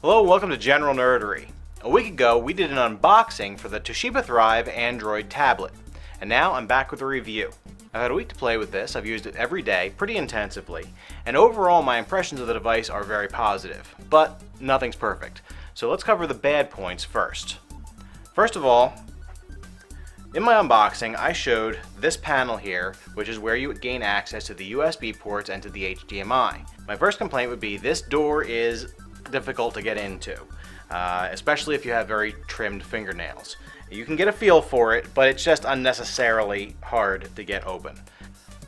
Hello, welcome to General Nerdery. A week ago, we did an unboxing for the Toshiba Thrive Android tablet, and now I'm back with a review. I've had a week to play with this, I've used it every day, pretty intensively, and overall my impressions of the device are very positive, but nothing's perfect. So let's cover the bad points first. First of all, in my unboxing, I showed this panel here, which is where you would gain access to the USB ports and to the HDMI. My first complaint would be this door is difficult to get into, uh, especially if you have very trimmed fingernails. You can get a feel for it, but it's just unnecessarily hard to get open.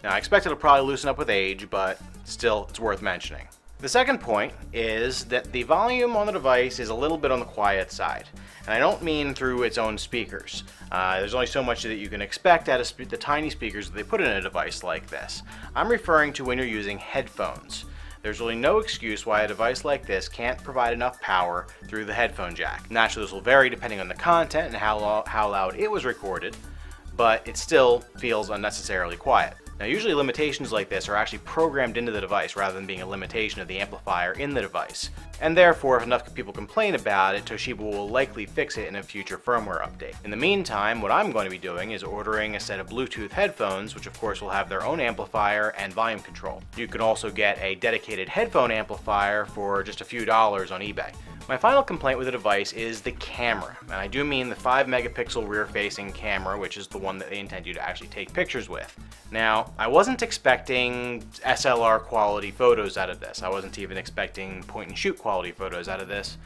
Now, I expect it'll probably loosen up with age, but still, it's worth mentioning. The second point is that the volume on the device is a little bit on the quiet side. And I don't mean through its own speakers. Uh, there's only so much that you can expect out of the tiny speakers that they put in a device like this. I'm referring to when you're using headphones. There's really no excuse why a device like this can't provide enough power through the headphone jack. Naturally, this will vary depending on the content and how, how loud it was recorded, but it still feels unnecessarily quiet. Now usually limitations like this are actually programmed into the device rather than being a limitation of the amplifier in the device. And therefore, if enough people complain about it, Toshiba will likely fix it in a future firmware update. In the meantime, what I'm going to be doing is ordering a set of Bluetooth headphones, which of course will have their own amplifier and volume control. You can also get a dedicated headphone amplifier for just a few dollars on eBay. My final complaint with the device is the camera, and I do mean the 5 megapixel rear facing camera, which is the one that they intend you to actually take pictures with. Now, I wasn't expecting SLR quality photos out of this. I wasn't even expecting point and shoot quality photos out of this,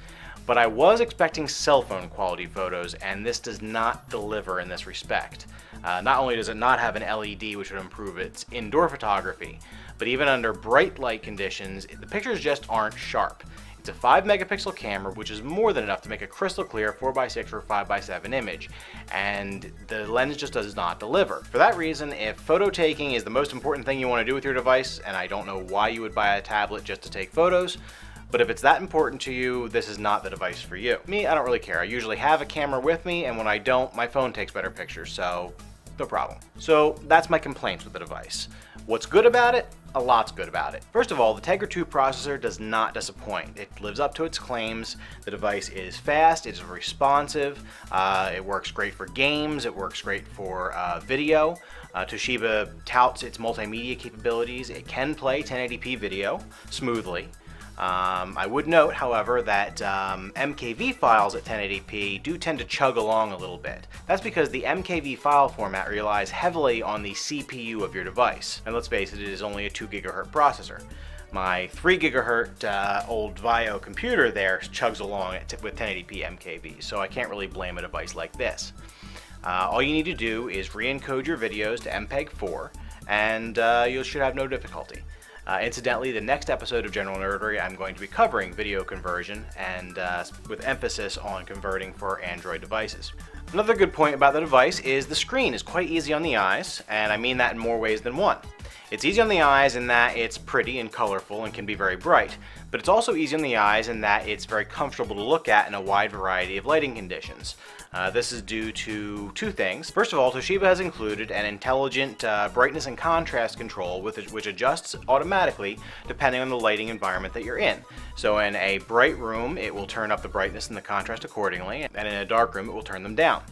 but I was expecting cell phone quality photos, and this does not deliver in this respect. Uh, not only does it not have an LED, which would improve its indoor photography, but even under bright light conditions, the pictures just aren't sharp. It's a 5 megapixel camera, which is more than enough to make a crystal clear 4x6 or 5x7 image, and the lens just does not deliver. For that reason, if photo taking is the most important thing you want to do with your device, and I don't know why you would buy a tablet just to take photos, but if it's that important to you, this is not the device for you. Me, I don't really care. I usually have a camera with me, and when I don't, my phone takes better pictures, so no problem. So that's my complaints with the device. What's good about it? A lot's good about it. First of all, the Tegra 2 processor does not disappoint. It lives up to its claims. The device is fast, it's responsive, uh, it works great for games, it works great for uh, video. Uh, Toshiba touts its multimedia capabilities. It can play 1080p video smoothly. Um, I would note, however, that um, MKV files at 1080p do tend to chug along a little bit. That's because the MKV file format relies heavily on the CPU of your device. And let's face it, it is only a 2 gigahertz processor. My 3 gigahertz uh, old VAIO computer there chugs along with 1080p MKV, so I can't really blame a device like this. Uh, all you need to do is re-encode your videos to MPEG-4, and uh, you should have no difficulty. Uh, incidentally, the next episode of General Nerdery, I'm going to be covering video conversion and uh, with emphasis on converting for Android devices. Another good point about the device is the screen is quite easy on the eyes, and I mean that in more ways than one. It's easy on the eyes in that it's pretty and colorful and can be very bright, but it's also easy on the eyes in that it's very comfortable to look at in a wide variety of lighting conditions. Uh, this is due to two things. First of all, Toshiba has included an intelligent uh, brightness and contrast control with, which adjusts automatically depending on the lighting environment that you're in. So in a bright room, it will turn up the brightness and the contrast accordingly, and in a dark room, it will turn them down.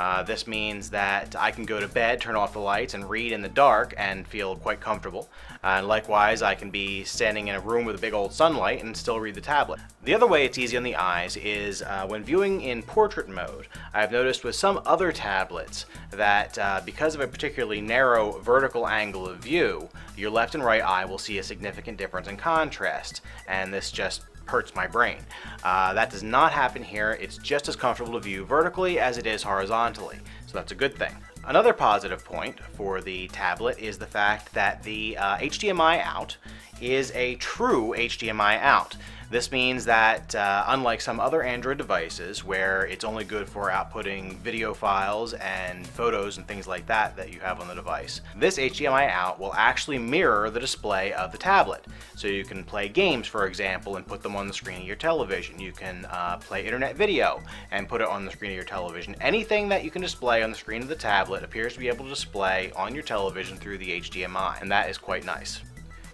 Uh, this means that I can go to bed, turn off the lights, and read in the dark and feel quite comfortable. Uh, likewise, I can be standing in a room with a big old sunlight and still read the tablet. The other way it's easy on the eyes is uh, when viewing in portrait mode. I've noticed with some other tablets that uh, because of a particularly narrow vertical angle of view, your left and right eye will see a significant difference in contrast, and this just hurts my brain. Uh, that does not happen here. It's just as comfortable to view vertically as it is horizontally, so that's a good thing. Another positive point for the tablet is the fact that the uh, HDMI out is a true HDMI out. This means that uh, unlike some other Android devices where it's only good for outputting video files and photos and things like that that you have on the device, this HDMI out will actually mirror the display of the tablet. So you can play games, for example, and put them on the screen of your television. You can uh, play internet video and put it on the screen of your television. Anything that you can display on the screen of the tablet appears to be able to display on your television through the HDMI, and that is quite nice.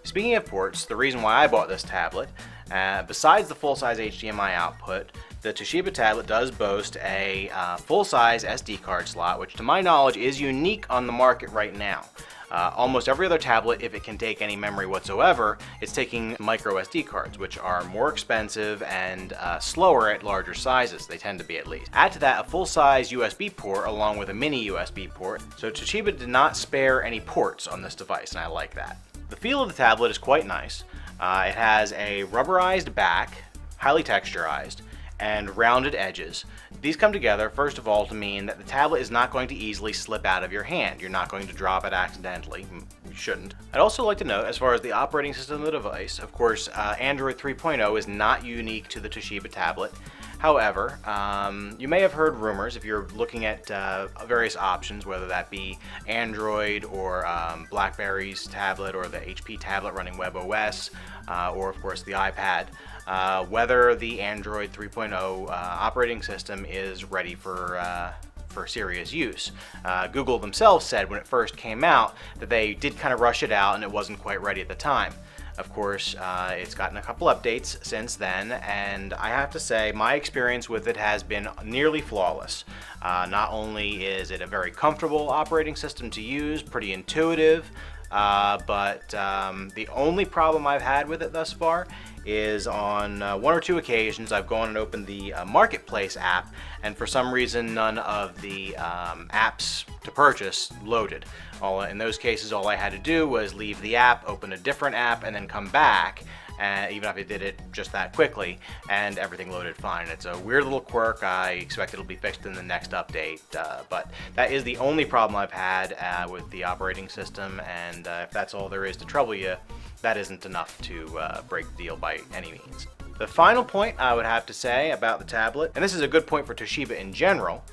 Speaking of ports, the reason why I bought this tablet Uh, besides the full-size HDMI output, the Toshiba tablet does boast a uh, full-size SD card slot, which to my knowledge is unique on the market right now. Uh, almost every other tablet, if it can take any memory whatsoever, it's taking micro SD cards, which are more expensive and uh, slower at larger sizes. They tend to be at least. Add to that a full-size USB port along with a mini USB port. So Toshiba did not spare any ports on this device, and I like that. The feel of the tablet is quite nice. Uh, it has a rubberized back, highly texturized, and rounded edges. These come together, first of all, to mean that the tablet is not going to easily slip out of your hand. You're not going to drop it accidentally. You shouldn't. I'd also like to note, as far as the operating system of the device, of course, uh, Android 3.0 is not unique to the Toshiba tablet. However, um, you may have heard rumors if you're looking at uh, various options, whether that be Android or um, BlackBerry's tablet or the HP tablet running WebOS, uh, or of course the iPad, uh, whether the Android 3.0 uh, operating system is ready for uh, for serious use. Uh, Google themselves said when it first came out that they did kind of rush it out and it wasn't quite ready at the time. Of course, uh, it's gotten a couple updates since then, and I have to say my experience with it has been nearly flawless. Uh, not only is it a very comfortable operating system to use, pretty intuitive, uh, but um, the only problem I've had with it thus far is on uh, one or two occasions I've gone and opened the uh, Marketplace app and for some reason none of the um, apps to purchase loaded. All, in those cases all I had to do was leave the app, open a different app, and then come back uh, even if I did it just that quickly, and everything loaded fine. It's a weird little quirk. I expect it'll be fixed in the next update, uh, but that is the only problem I've had uh, with the operating system, and uh, if that's all there is to trouble you, that isn't enough to uh, break the deal by any means. The final point I would have to say about the tablet, and this is a good point for Toshiba in general,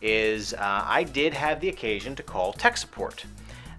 is uh, I did have the occasion to call tech support.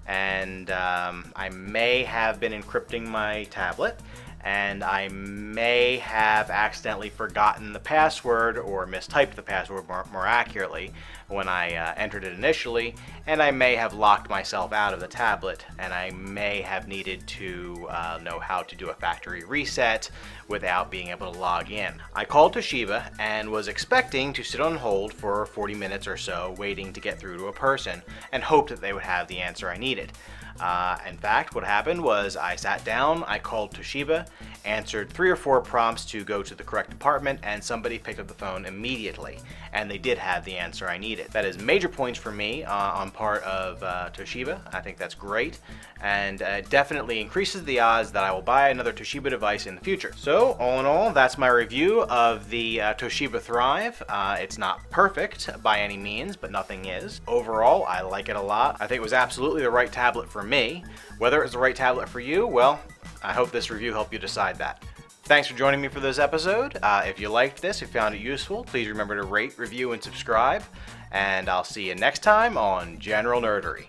And um, I may have been encrypting my tablet, and I may have accidentally forgotten the password or mistyped the password more, more accurately when I uh, entered it initially, and I may have locked myself out of the tablet, and I may have needed to uh, know how to do a factory reset without being able to log in. I called Toshiba and was expecting to sit on hold for 40 minutes or so, waiting to get through to a person, and hoped that they would have the answer I needed. Uh, in fact, what happened was I sat down, I called Toshiba, answered three or four prompts to go to the correct department, and somebody picked up the phone immediately. And they did have the answer I needed. That is major points for me uh, on part of uh, Toshiba. I think that's great, and uh, it definitely increases the odds that I will buy another Toshiba device in the future. So, all in all, that's my review of the uh, Toshiba Thrive. Uh, it's not perfect by any means, but nothing is. Overall, I like it a lot. I think it was absolutely the right tablet for me. Whether it's the right tablet for you, well, I hope this review helped you decide that. Thanks for joining me for this episode. Uh, if you liked this, if you found it useful, please remember to rate, review, and subscribe. And I'll see you next time on General Nerdery.